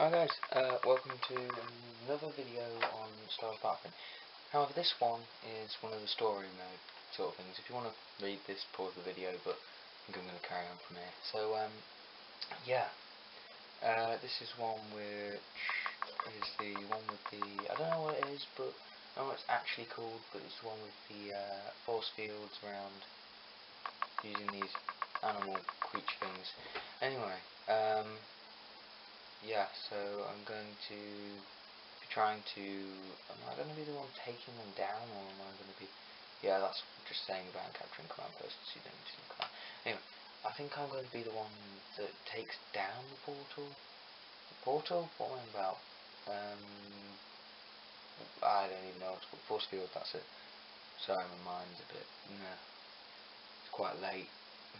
Hi guys, uh, welcome to another video on Star However, this one is one of the story mode sort of things. If you want to read this, pause the video, but I think I'm going to carry on from here. So, um, yeah, uh, this is one which is the one with the, I don't know what it is, but I don't know what it's actually called, but it's the one with the uh, force fields around using these animal creature things. Anyway, um, yeah, so I'm going to be trying to, am I going to be the one taking them down, or am I going to be, yeah, that's just saying about capturing command posts, you don't need to. Anyway, I think I'm going to be the one that takes down the portal. The portal? What am I about? Um, I don't even know it's called. Force field, that's it. Sorry, my mind's a bit, nah. It's quite late.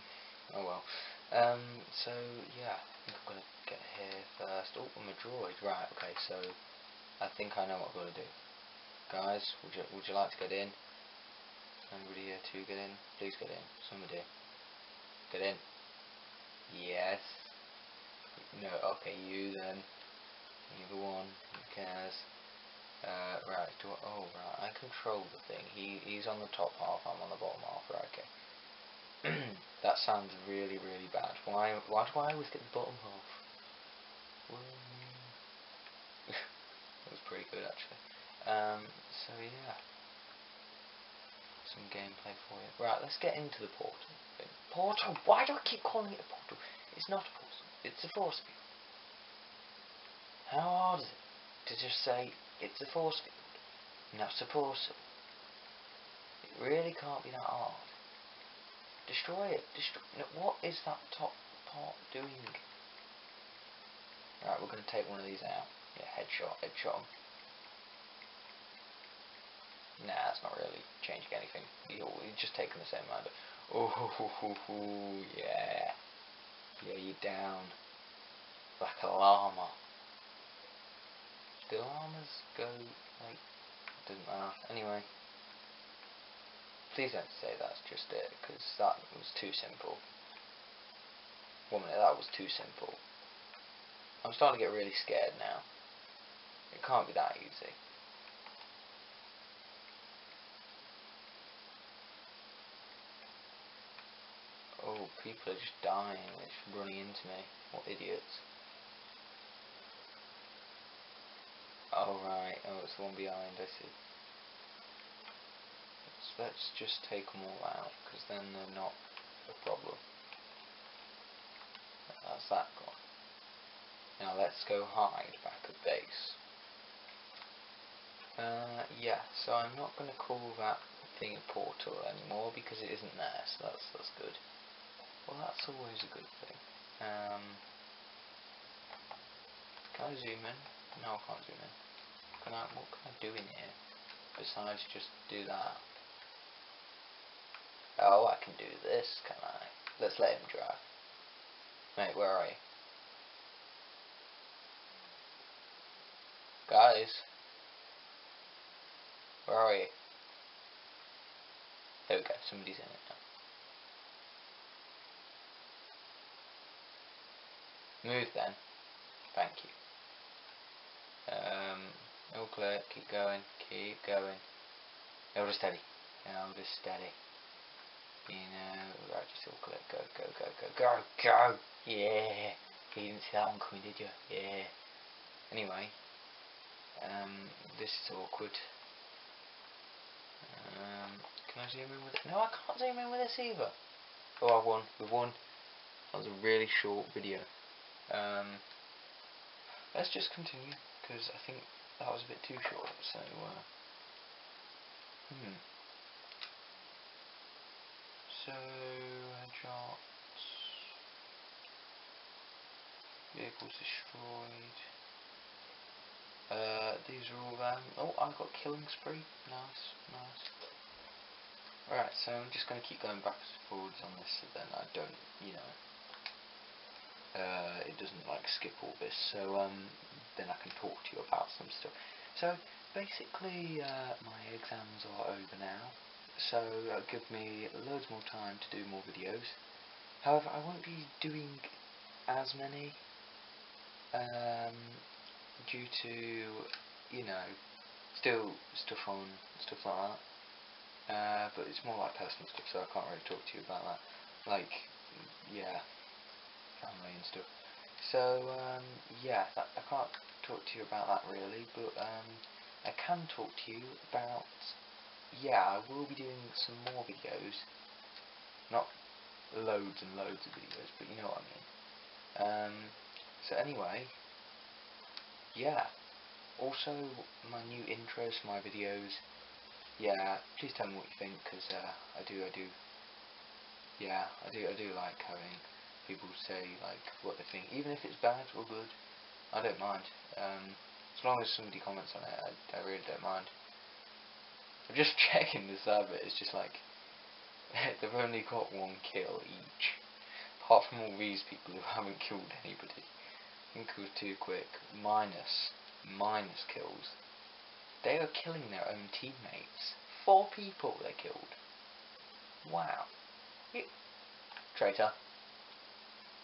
oh well. Um, so, yeah, I think I'm going to get here first. Oh, I'm a droid. Right, okay, so I think I know what I'm going to do. Guys, would you, would you like to get in? Anybody here to get in? Please get in. Somebody. Get in. Yes. No, okay, you then. Either one. Who cares? Uh, right, do I, oh, right, I control the thing. He, he's on the top half, I'm on the bottom half. Right, okay. that sounds really, really bad. Why, why do I always get the bottom half? that was pretty good, actually. Um, so yeah. Some gameplay for you. Right, let's get into the portal. Portal? Why do I keep calling it a portal? It's not a portal. It's a force field. How hard is it to just say it's a force field, not a portal? It really can't be that hard. Destroy it. Destroy. What is that top part doing? Right, we're going to take one of these out. Yeah, headshot, headshot. Nah, that's not really changing anything. He's just taking the same amount. Oh, yeah. Yeah, you're down. Like a llama. Do llamas go, like, doesn't matter. Anyway. Please don't say that's just it, because that was too simple. One minute, that was too simple. I'm starting to get really scared now. It can't be that easy. Oh, people are just dying, they're just running into me. What idiots. Oh right, oh it's the one behind, I see let's just take them all out, because then they're not a problem. That's that gone. Now let's go hide back at base. Uh, yeah, so I'm not going to call that thing a portal anymore because it isn't there, so that's that's good. Well, that's always a good thing. Um, can I zoom in? No, I can't zoom in. Can I? What can I do in here besides just do that? Oh, I can do this, can I? Let's let him drive. Mate, where are you? Guys? Where are you? There we go, somebody's in it now. Move then. Thank you. Um, all clear, keep going, keep going. Hold steady. Hold steady. You know, right, just all click, go, go, go, go, go, go, yeah. You didn't see that one coming, did you? Yeah. Anyway, um, this is awkward. Um, can I zoom in with it? No, I can't zoom in with this either. Oh, I won. We won. That was a really short video. Um, let's just continue, because I think that was a bit too short, so, uh, hmm. So, headshots, vehicles destroyed. Uh, these are all them. Oh, I got killing spree. Nice, nice. Alright, so I'm just going to keep going backwards and forwards on this so then I don't, you know, uh, it doesn't like skip all this, so um, then I can talk to you about some stuff. So basically, uh, my exams are over now, so that'll give me loads more time to do more videos. However, I won't be doing as many. Um, due to, you know, still stuff on, stuff like that. Uh, but it's more like personal stuff, so I can't really talk to you about that. Like, yeah, family and stuff. So, um, yeah, that, I can't talk to you about that really, but um, I can talk to you about, yeah, I will be doing some more videos. Not loads and loads of videos, but you know what I mean. Um, so anyway, yeah. Also, my new intros for my videos. Yeah, please tell me what you think, because uh, I do, I do. Yeah, I do, I do like having people say like what they think, even if it's bad or good. I don't mind. Um, as long as somebody comments on it, I, I really don't mind. I'm just checking the server. It's just like they've only got one kill each. Apart from all these people who haven't killed anybody. Was too quick. Minus. Minus kills. They are killing their own teammates. Four people they killed. Wow. You, traitor.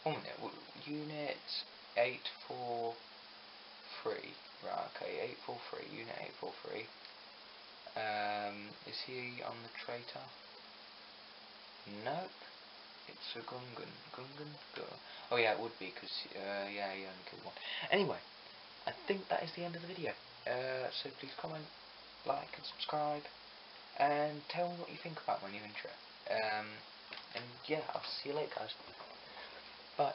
One minute. Unit 843. Right, okay. 843. Unit 843. On the traitor? Nope. It's a Gungan. Gungan? Gungan. Oh yeah, it would be, because, uh, yeah, he only killed one. Anyway, I think that is the end of the video. Uh, so please comment, like, and subscribe, and tell me what you think about my new intro. Um, and yeah, I'll see you later, guys. Bye.